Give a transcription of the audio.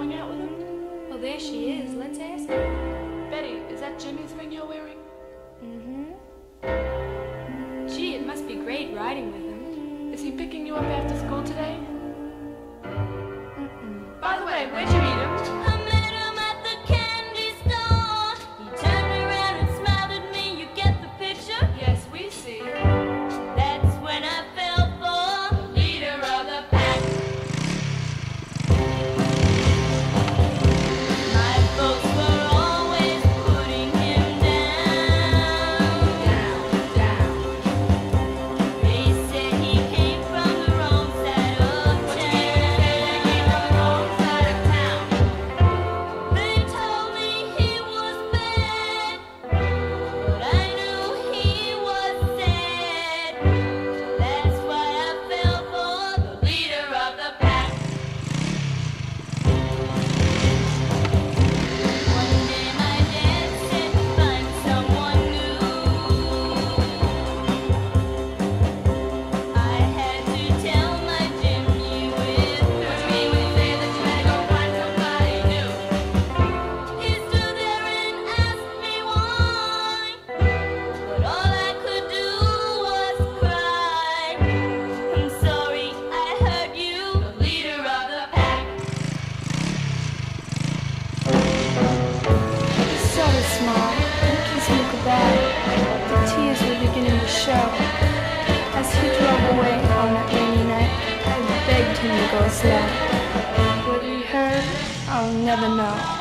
Is she really going out with him? Well, there she is. Let's ask her. Betty, is that Jimmy's ring you're wearing? Mm-hmm. Gee, it must be great riding with him. Is he picking you up after school today? By the way, where'd you meet him? I met him Were beginning to show. As he drove away on that rainy night, I begged him to go slow. Whether he heard, I'll never know.